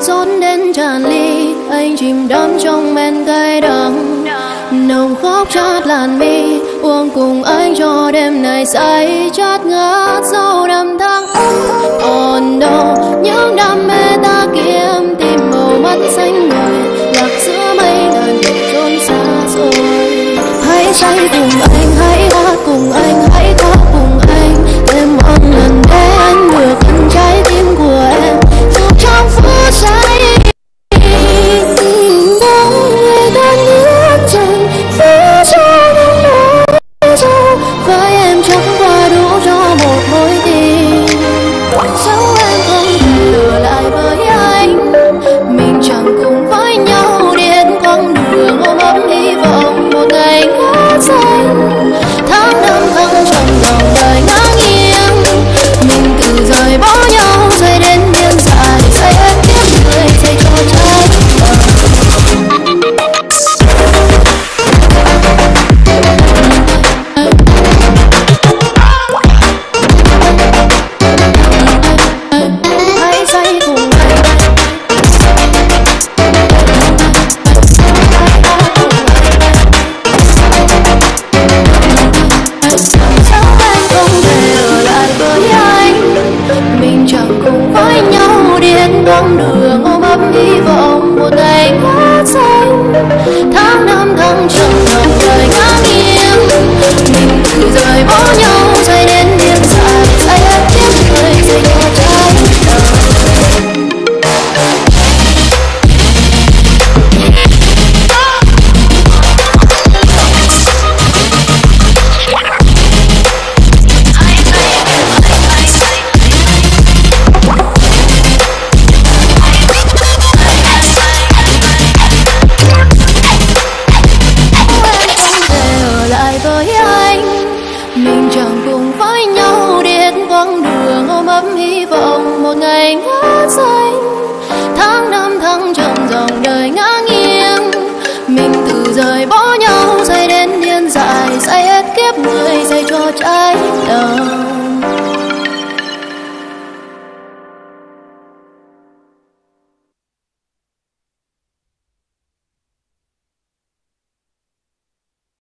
rót đến tràn ly, anh chìm đắm trong men cay đắng. Nồng khóc chát làn mi, uống cùng anh cho đêm này say chát ngát sau năm tháng còn đâu, những đam mê ta kiếm, tìm màu mắt xanh người lạc giữa mây ngàn trốn xa rồi. Hãy say cùng anh, hãy hát cùng anh. what I know.